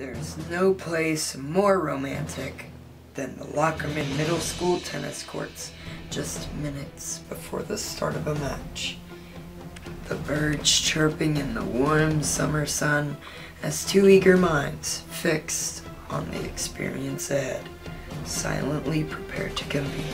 There's no place more romantic than the Lockerman Middle School tennis courts just minutes before the start of a match. The birds chirping in the warm summer sun as two eager minds fixed on the experience ahead, silently prepare to compete.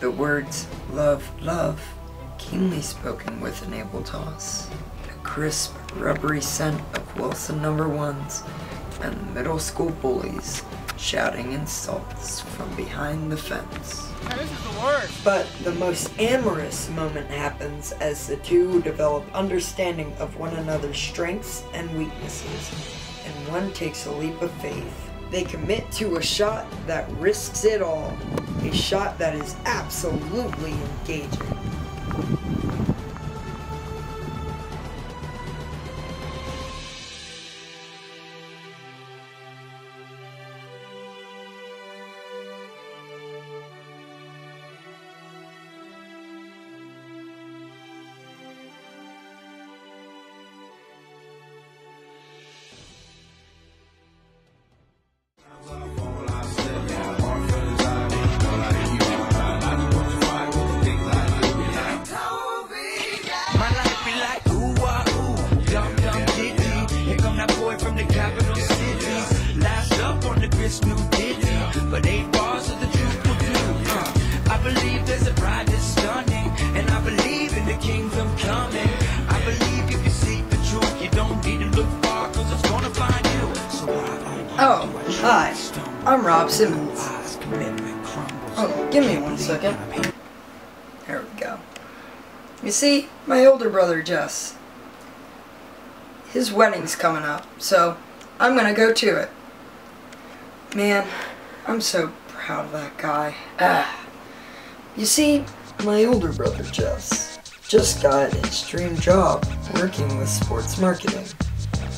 The words love, love, keenly spoken with an able toss. Crisp, rubbery scent of Wilson number ones and middle school bullies shouting insults from behind the fence. this is the worst. But the most amorous moment happens as the two develop understanding of one another's strengths and weaknesses, and one takes a leap of faith. They commit to a shot that risks it all, a shot that is absolutely engaging. Hi. I'm Rob Simmons. Oh, give me one second. There we go. You see, my older brother Jess, his wedding's coming up, so I'm gonna go to it. Man, I'm so proud of that guy. Ah. You see, my older brother Jess just got his dream job working with sports marketing,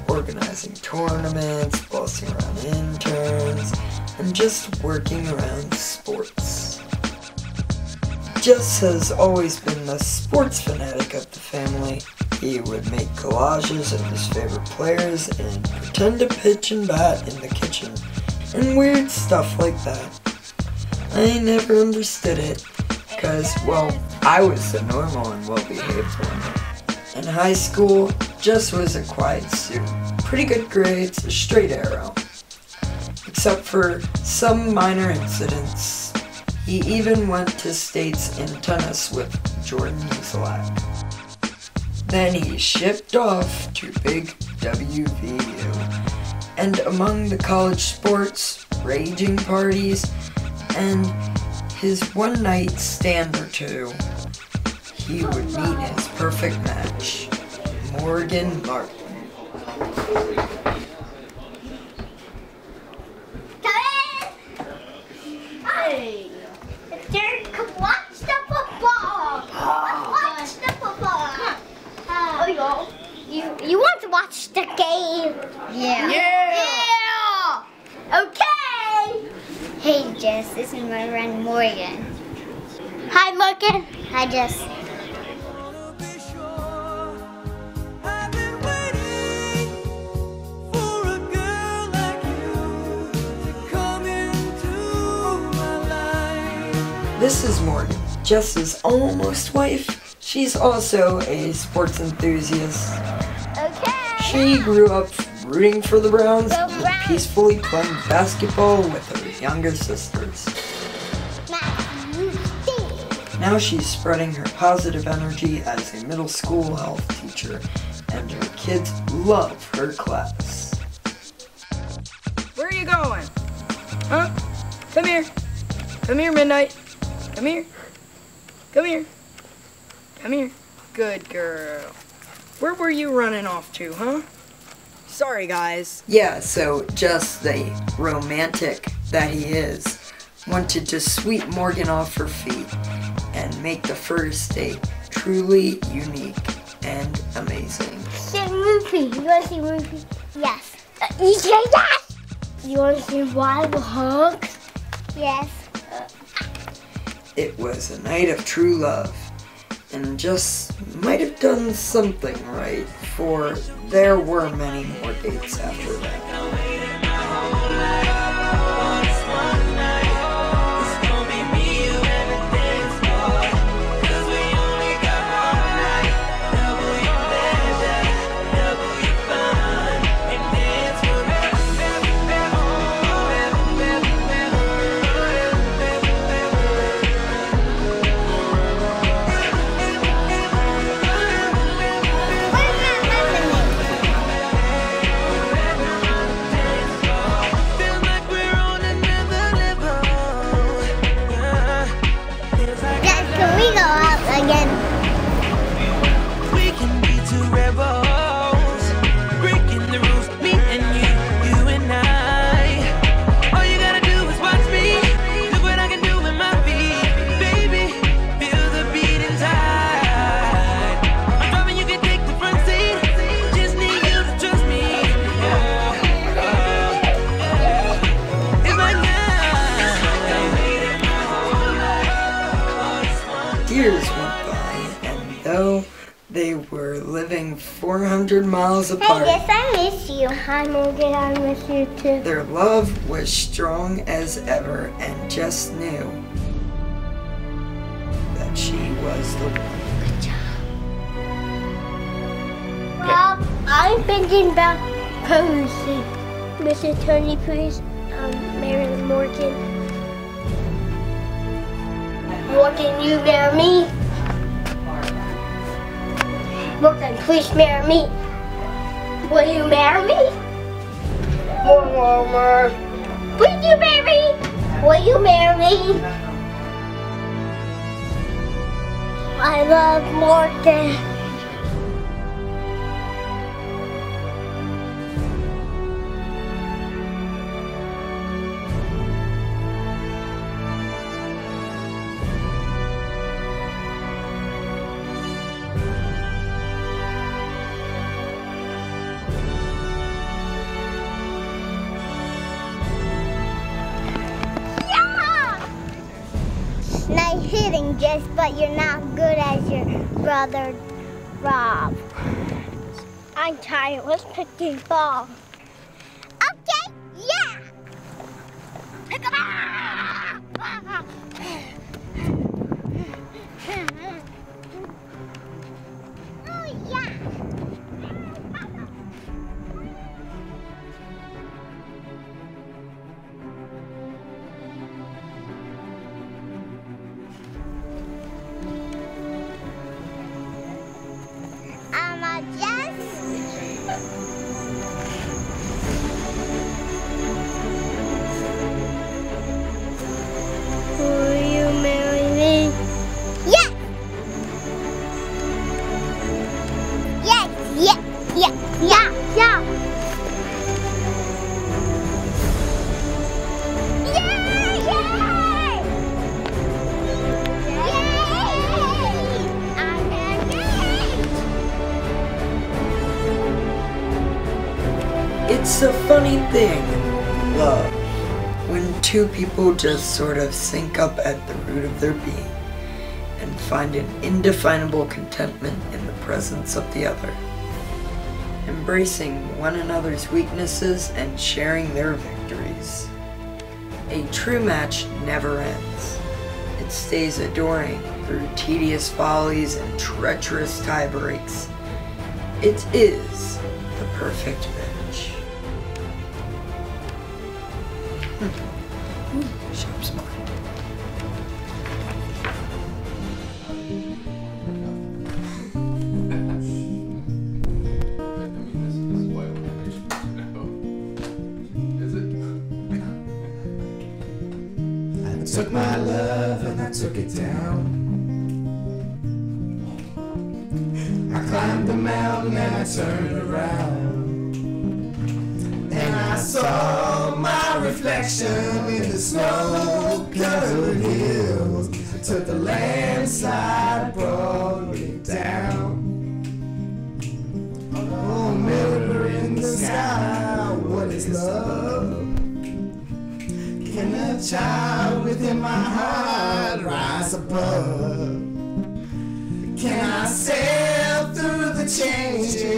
organizing tournaments, bossing around interns, and just working around sports. Jess has always been the sports fanatic of the family. He would make collages of his favorite players and pretend to pitch and bat in the kitchen, and weird stuff like that. I never understood it, because, well, I was the normal and well-behaved one. In high school, Jess was a quiet student. Pretty good grades, a straight arrow. Except for some minor incidents. He even went to states in tennis with Jordan Musilak. Then he shipped off to Big WVU. And among the college sports, raging parties, and his one night stand or two, he would meet his perfect match, Morgan Martin. Hey! Derek, watch the football! Watch the football! Oh, you, you, you want to watch the game? Yeah. Yeah. Yeah! Okay! Hey, Jess, this is my friend Morgan. Hi, Morgan. Hi, Jess. This is Morgan, Jess's almost wife. She's also a sports enthusiast. Okay. She grew up rooting for the Browns Go and Browns! peacefully playing basketball with her younger sisters. Now she's spreading her positive energy as a middle school health teacher, and her kids love her class. Where are you going? Huh? Come here. Come here, Midnight. Come here. Come here. Come here. Good girl. Where were you running off to, huh? Sorry, guys. Yeah, so Jess the romantic that he is wanted to sweep Morgan off her feet and make the first date truly unique and amazing. See a movie. You want to see a movie? Yes. Uh, you say yes. You want to see Wild Hogs? Yes. It was a night of true love, and just might have done something right, for there were many more dates after that. Though they were living 400 miles apart. I apart, guess I miss you. Hi, Morgan. I miss you too. their love was strong as ever and just knew that she was the one. Good job. Rob, I'm thinking about Cozy. Mr. Tony, please. Um, Marilyn Morgan. Morgan, you marry me? Morgan, please marry me. Will you marry me? Will you marry me? Will you marry me? I love Morgan. Hitting, Jess, but you're not good as your brother, Rob. I'm tired. Let's pick these balls. It's a funny thing, love, when two people just sort of sync up at the root of their being and find an indefinable contentment in the presence of the other, embracing one another's weaknesses and sharing their victories. A true match never ends. It stays adoring through tedious follies and treacherous tie breaks. It is the perfect match. I took my love and I took it down. I climbed the mountain and I turned around. And I saw reflection in the snow covered hills. Took the landslide, brought me down. Oh, mirror in the sky, what is love? Can a child within my heart rise above? Can I sail through the changing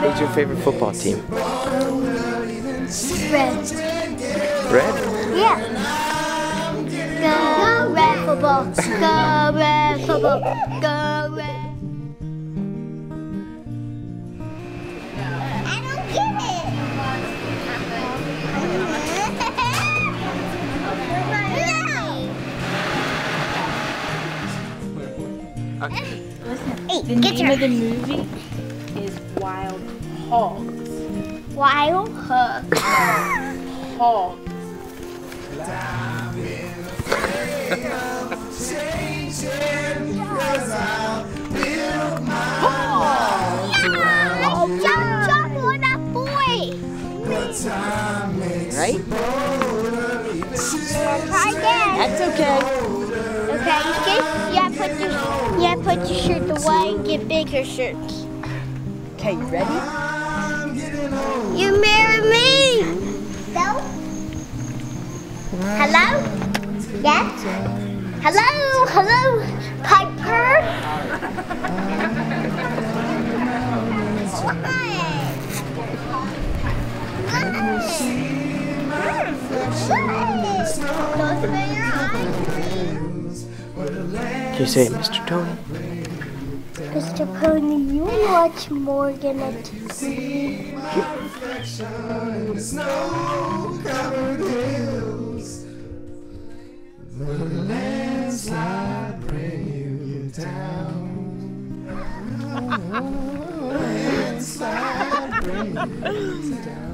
Who's your favorite football team? Red. Red? Yeah. Go red football. Go red football. Go red. I don't get it. Hey, The get name your of the movie is Wild halt. While her halt. Right? Try again. That's okay. Okay, you see? Yeah, put your yeah, put your shirt away and get bigger shirts. Okay, you ready? You marry me! No? Hello? Yes? Hello? Hello? Piper? Close your eyes. Can you say Mr. Tony? Mr. Pony, you watch Morgan at TV. The landslide bring you down. Landslide bring you down.